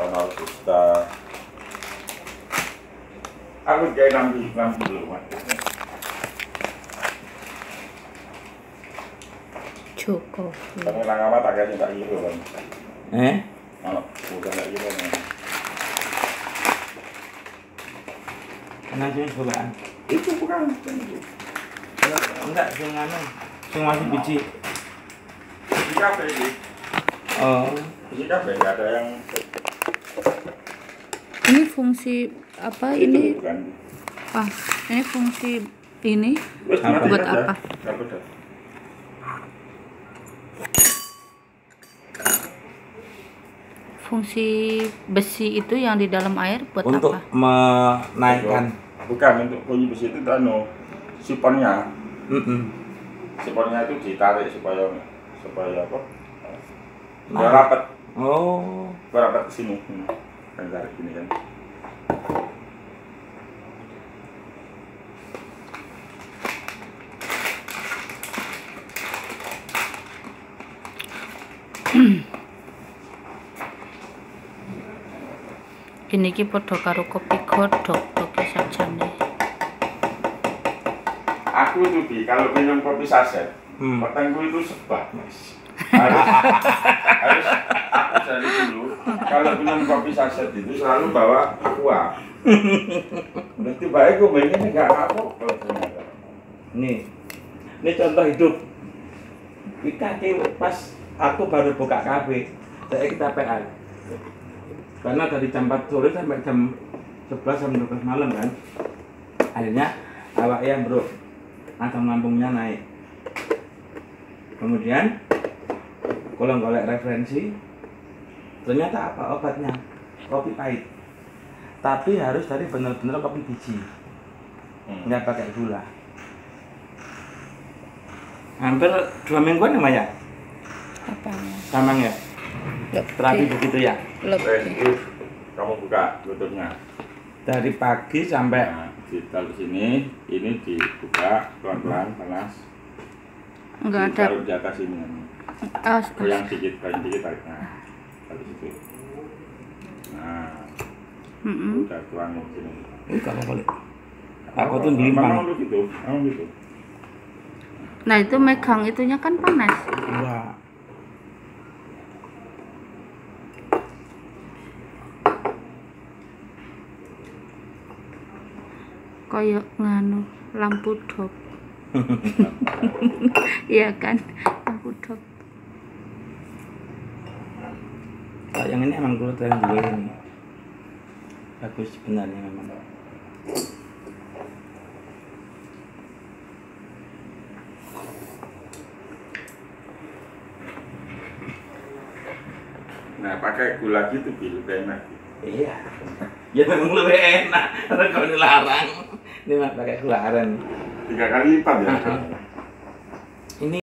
Donald Gusta. Aku kayak enam enam dulu mas. Cukup. Tapi nang amat tak kasih tak hero kan. Eh? Kalau bukan tak hero kan. Karena sing bukaan. Itu bukan. bukan. Enggak, sing anu. Sing masih biji. Di kafe ini. Oh. Di kafe nggak ada yang Ini fungsi apa itu ini? bukan. Ah, ini fungsi ini Apa? Buat apa? Beda. fungsi besi itu yang di dalam air buat Untuk apa? menaikkan. Bukan untuk bunyi besi itu anu siponnya. Mm-mm. Siponnya itu ditarik supaya supaya apa? Nah. Biar rapat, Oh. biar rapat ke sini. Hmm. Kan tarik gini kan. Ini ki padha karo kopi godhog to ki sajane. Aku itu kalau minum kopi saset, Hmm. petengku itu sebat mas. Harus, harus aku dari dulu kalau minum kopi saset itu selalu bawa aqua. Nanti baik gue mainnya nggak apa. Nih. Ini contoh hidup. Kita pas aku baru buka kafe, saya kita PA. Karena dari jam 4 sore sampai jam 11 jam 12 malam kan. Akhirnya awak yang bro, asam lambungnya naik. Kemudian kalau golek referensi, ternyata apa obatnya? Kopi pahit. Tapi harus dari benar-benar kopi biji, Hmm. nggak pakai gula. Hampir dua mingguan ya Maya? Apanya? Samang ya? Terapi begitu ya? Lebih. itu kamu buka tutupnya. Dari pagi sampai Nah, ditaruh sini, ini dibuka pelan-pelan panas. Enggak ada Ditaruh di atas ini. As, Goyang dikit, goyang dikit tarik. Nah, taruh situ. Nah, Mm-mm. udah tuangin sini. Ih, kalau boleh. Aku tuh gelimpang. Memang gitu, memang gitu. Nah, itu megang itunya kan panas. Wah. Kayak nganu lampu dop. Iya kan? Lampu dop. Kalau yang ini emang kulit yang dua ini. Bagus sebenarnya memang. Nah, pakai gula gitu, lebih enak. Iya. Ya memang lebih enak. Karena kalau dilarang, ini mah pakai gula aren. Tiga kali lipat ya. Ini